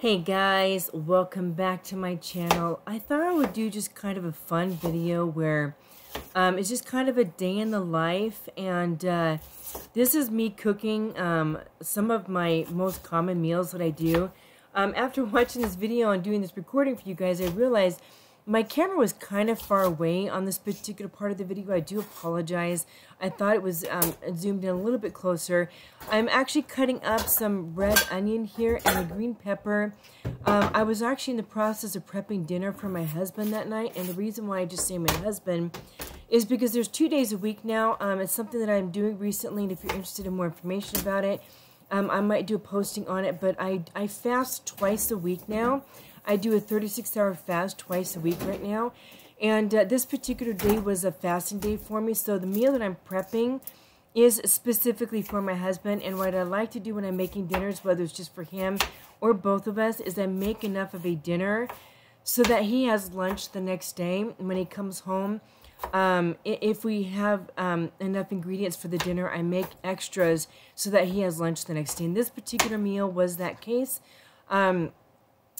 Hey guys, welcome back to my channel. I thought I would do just kind of a fun video where um, it's just kind of a day in the life and uh, this is me cooking um, some of my most common meals that I do. Um, after watching this video and doing this recording for you guys, I realized my camera was kind of far away on this particular part of the video. I do apologize. I thought it was um, zoomed in a little bit closer. I'm actually cutting up some red onion here and a green pepper. Um, I was actually in the process of prepping dinner for my husband that night. And the reason why I just say my husband is because there's two days a week now. Um, it's something that I'm doing recently. And if you're interested in more information about it, um, I might do a posting on it. But I, I fast twice a week now. I do a 36 hour fast twice a week right now. And uh, this particular day was a fasting day for me. So the meal that I'm prepping is specifically for my husband. And what I like to do when I'm making dinners, whether it's just for him or both of us, is I make enough of a dinner so that he has lunch the next day when he comes home. Um, if we have um, enough ingredients for the dinner, I make extras so that he has lunch the next day. And this particular meal was that case. Um,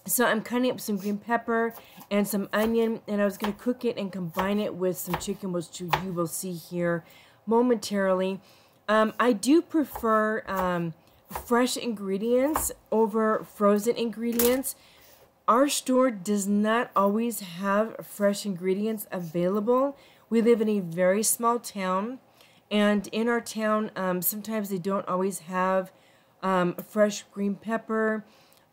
so I'm cutting up some green pepper and some onion, and I was going to cook it and combine it with some chicken, which you will see here momentarily. Um, I do prefer um, fresh ingredients over frozen ingredients. Our store does not always have fresh ingredients available. We live in a very small town, and in our town, um, sometimes they don't always have um, fresh green pepper,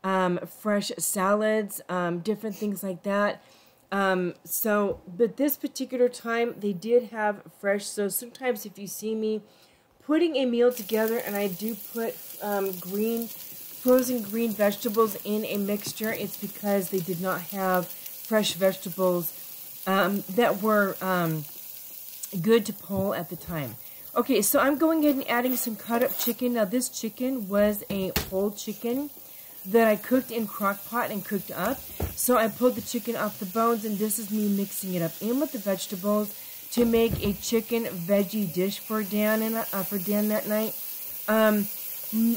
um, fresh salads, um, different things like that. Um, so, but this particular time, they did have fresh. So sometimes if you see me putting a meal together and I do put um, green, frozen green vegetables in a mixture, it's because they did not have fresh vegetables um, that were um, good to pull at the time. Okay, so I'm going ahead and adding some cut up chicken. Now this chicken was a whole chicken that I cooked in crock pot and cooked up. So I pulled the chicken off the bones and this is me mixing it up in with the vegetables to make a chicken veggie dish for Dan and uh, for Dan that night. Um,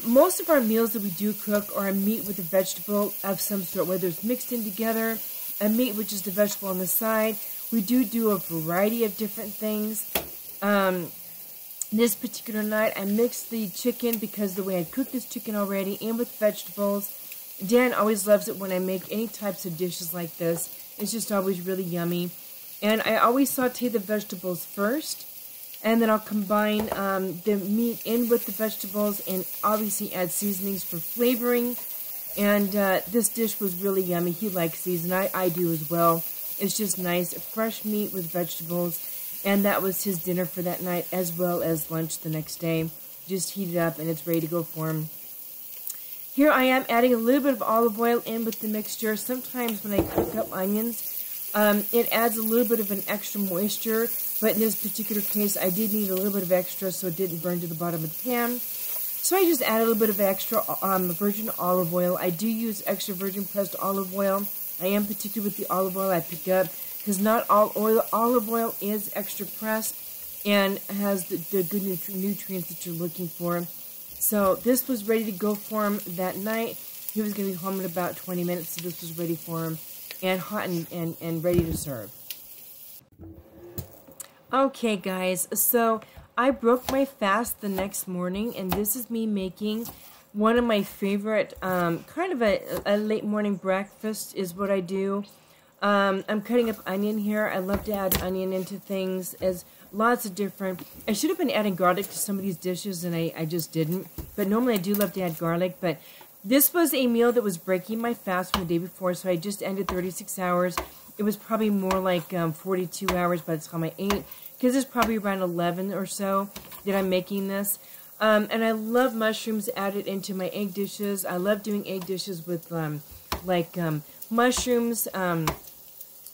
most of our meals that we do cook are a meat with a vegetable of some sort, whether it's mixed in together, a meat which is the vegetable on the side. We do do a variety of different things. Um, this particular night, I mixed the chicken because the way I cooked this chicken already and with vegetables Dan always loves it when I make any types of dishes like this. It's just always really yummy. And I always saute the vegetables first. And then I'll combine um, the meat in with the vegetables and obviously add seasonings for flavoring. And uh, this dish was really yummy. He likes these and I, I do as well. It's just nice. Fresh meat with vegetables. And that was his dinner for that night as well as lunch the next day. Just heat it up and it's ready to go for him. Here I am adding a little bit of olive oil in with the mixture. Sometimes when I cook up onions, um, it adds a little bit of an extra moisture, but in this particular case, I did need a little bit of extra so it didn't burn to the bottom of the pan. So I just add a little bit of extra um, virgin olive oil. I do use extra virgin pressed olive oil. I am particular with the olive oil I pick up because not all oil, olive oil is extra pressed and has the, the good nutri nutrients that you're looking for. So this was ready to go for him that night. He was going to be home in about 20 minutes, so this was ready for him and hot and, and, and ready to serve. Okay, guys, so I broke my fast the next morning, and this is me making one of my favorite, um, kind of a, a late morning breakfast is what I do. Um, I'm cutting up onion here. I love to add onion into things as lots of different. I should have been adding garlic to some of these dishes, and I, I just didn't. But normally I do love to add garlic. But this was a meal that was breaking my fast from the day before, so I just ended 36 hours. It was probably more like um, 42 hours by the time I ate, because it's probably around 11 or so that I'm making this. Um, and I love mushrooms added into my egg dishes. I love doing egg dishes with um, like um, mushrooms, um,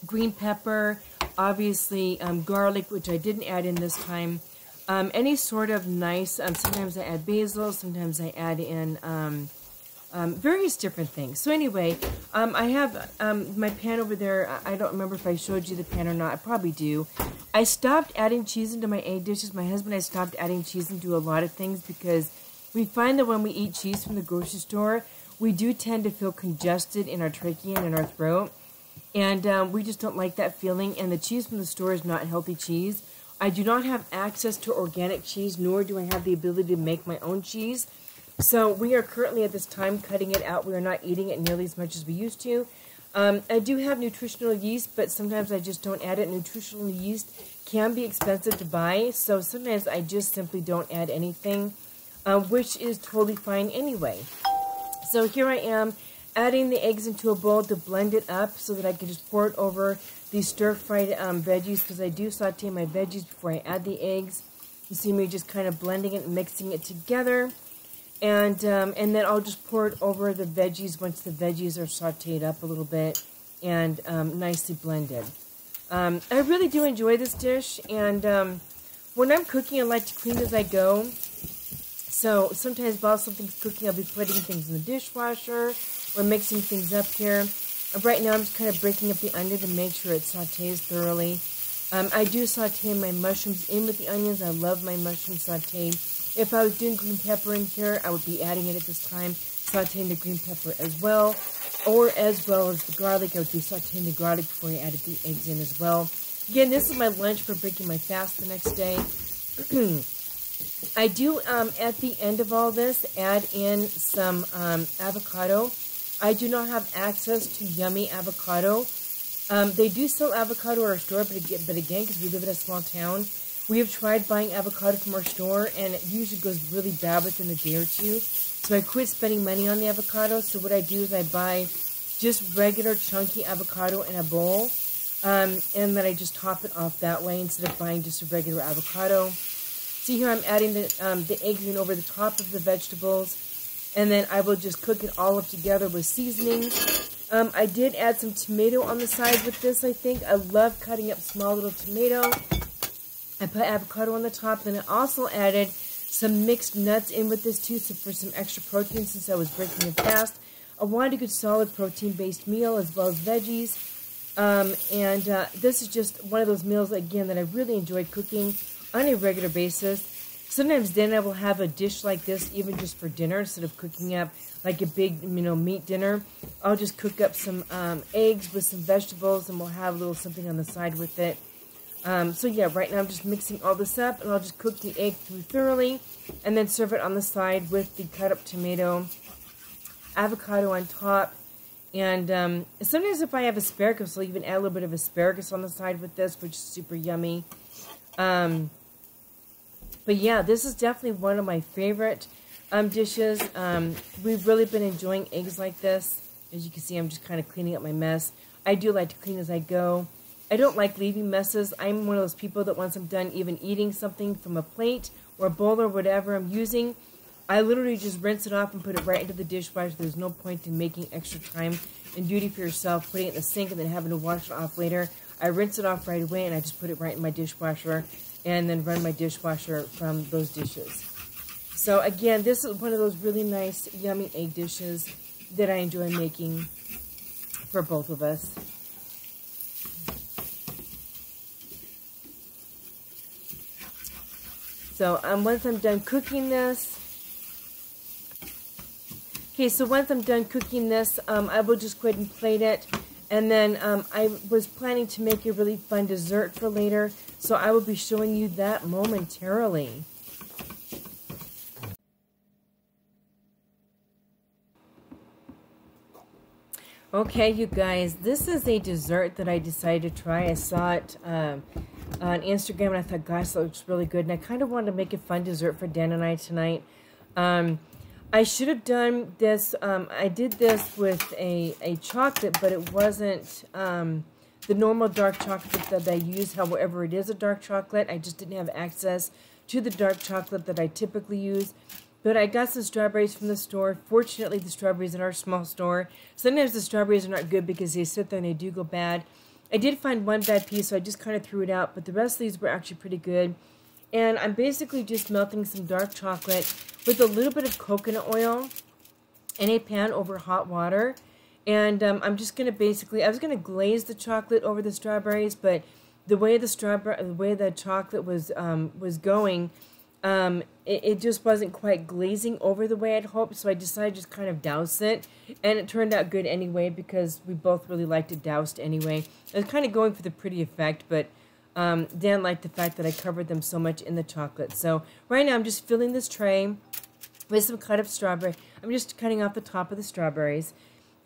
green pepper, obviously um, garlic, which I didn't add in this time. Um, any sort of nice, um, sometimes I add basil, sometimes I add in um, um, various different things. So anyway, um, I have my pan over there. I don't remember if I showed you the pan or not. I probably do. I stopped adding cheese into my egg dishes. My husband and I stopped adding cheese into a lot of things because we find that when we eat cheese from the grocery store, we do tend to feel congested in our trachea and in our throat. And um, we just don't like that feeling. And the cheese from the store is not healthy cheese. I do not have access to organic cheese, nor do I have the ability to make my own cheese. So we are currently at this time cutting it out. We are not eating it nearly as much as we used to. Um, I do have nutritional yeast, but sometimes I just don't add it. Nutritional yeast can be expensive to buy, so sometimes I just simply don't add anything, uh, which is totally fine anyway. So here I am adding the eggs into a bowl to blend it up so that I can just pour it over these stir-fried um, veggies because I do saute my veggies before I add the eggs. You see me just kind of blending it and mixing it together. And, um, and then I'll just pour it over the veggies once the veggies are sauteed up a little bit and um, nicely blended. Um, I really do enjoy this dish, and um, when I'm cooking, I like to clean as I go. So sometimes while something's cooking, I'll be putting things in the dishwasher or mixing things up here. Uh, right now, I'm just kind of breaking up the onion to make sure it sautés thoroughly. Um, I do saute my mushrooms in with the onions. I love my mushrooms sauteed. If I was doing green pepper in here, I would be adding it at this time, sauteing the green pepper as well. Or as well as the garlic, I would be sauteing the garlic before I added the eggs in as well. Again, this is my lunch for breaking my fast the next day. I do, um, at the end of all this, add in some um, avocado. I do not have access to yummy avocado. Um, they do sell avocado at our store, but again, but again, because we live in a small town, we have tried buying avocado from our store, and it usually goes really bad within a day or two. So I quit spending money on the avocado. So what I do is I buy just regular chunky avocado in a bowl, um, and then I just top it off that way instead of buying just a regular avocado. See here, I'm adding the, um, the eggs in over the top of the vegetables, and then I will just cook it all up together with seasoning. Um, I did add some tomato on the side with this, I think. I love cutting up small little tomato. I put avocado on the top, and I also added some mixed nuts in with this too, so for some extra protein since I was breaking it fast. I wanted a good solid protein-based meal as well as veggies. Um, and uh, this is just one of those meals, again, that I really enjoy cooking on a regular basis. Sometimes then I will have a dish like this even just for dinner instead of cooking up like a big, you know, meat dinner. I'll just cook up some um, eggs with some vegetables and we'll have a little something on the side with it. Um, so yeah, right now I'm just mixing all this up and I'll just cook the egg through thoroughly and then serve it on the side with the cut up tomato, avocado on top. And um, sometimes if I have asparagus, I'll even add a little bit of asparagus on the side with this, which is super yummy. Um, but yeah, this is definitely one of my favorite um, dishes. Um, we've really been enjoying eggs like this. As you can see, I'm just kind of cleaning up my mess. I do like to clean as I go. I don't like leaving messes. I'm one of those people that once I'm done even eating something from a plate or a bowl or whatever I'm using, I literally just rinse it off and put it right into the dishwasher. There's no point in making extra time and duty for yourself, putting it in the sink and then having to wash it off later. I rinse it off right away and I just put it right in my dishwasher and then run my dishwasher from those dishes. So again, this is one of those really nice, yummy egg dishes that I enjoy making for both of us. So um, once I'm done cooking this, okay, so once I'm done cooking this, um, I will just go ahead and plate it. And then um, I was planning to make a really fun dessert for later, so I will be showing you that momentarily. Okay, you guys, this is a dessert that I decided to try. I saw it um, on Instagram, and I thought, gosh, that looks really good. And I kind of wanted to make a fun dessert for Dan and I tonight. Um, I should have done this. Um, I did this with a, a chocolate, but it wasn't um, the normal dark chocolate that I use. However, it is a dark chocolate. I just didn't have access to the dark chocolate that I typically use. But I got some strawberries from the store. Fortunately, the strawberries in our small store. Sometimes the strawberries are not good because they sit there and they do go bad. I did find one bad piece, so I just kind of threw it out, but the rest of these were actually pretty good. And I'm basically just melting some dark chocolate with a little bit of coconut oil in a pan over hot water. And um, I'm just going to basically, I was to glaze the chocolate over the strawberries, but the way the strawberry, the way the chocolate was um, was going, um, it, it, just wasn't quite glazing over the way I'd hoped, so I decided to just kind of douse it. And it turned out good anyway because we both really liked it doused anyway. I was kind of going for the pretty effect, but um, Dan liked the fact that I covered them so much in the chocolate. So right now I'm just filling this tray with some cut up strawberry. I'm just cutting off the top of the strawberries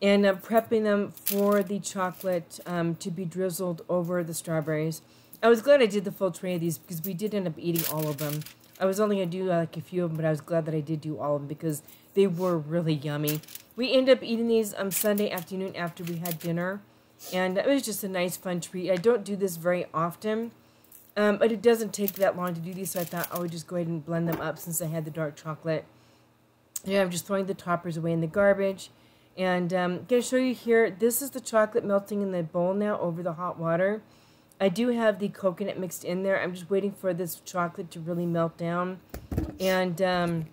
and uh, prepping them for the chocolate um, to be drizzled over the strawberries. I was glad I did the full tray of these because we did end up eating all of them. I was only going to do like a few of them, but I was glad that I did do all of them because they were really yummy. We ended up eating these um, Sunday afternoon after we had dinner, and it was just a nice, fun treat. I don't do this very often, um, but it doesn't take that long to do these, so I thought I would just go ahead and blend them up since I had the dark chocolate. Yeah, I'm just throwing the toppers away in the garbage. And I'm um, going to show you here, this is the chocolate melting in the bowl now over the hot water. I do have the coconut mixed in there. I'm just waiting for this chocolate to really melt down. And um,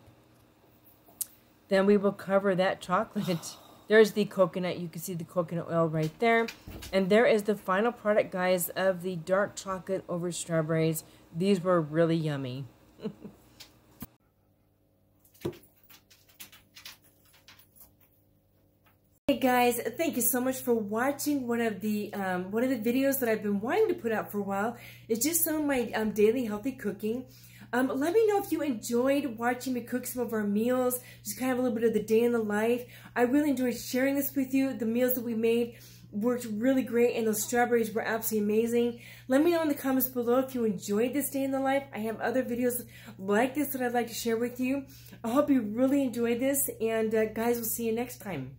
then we will cover that chocolate. There's the coconut. You can see the coconut oil right there. And there is the final product, guys, of the dark chocolate over strawberries. These were really yummy. Hey guys, thank you so much for watching one of the um, one of the videos that I've been wanting to put out for a while. It's just some of my um, daily healthy cooking. Um, let me know if you enjoyed watching me cook some of our meals, just kind of a little bit of the day in the life. I really enjoyed sharing this with you. The meals that we made worked really great and those strawberries were absolutely amazing. Let me know in the comments below if you enjoyed this day in the life. I have other videos like this that I'd like to share with you. I hope you really enjoyed this and uh, guys, we'll see you next time.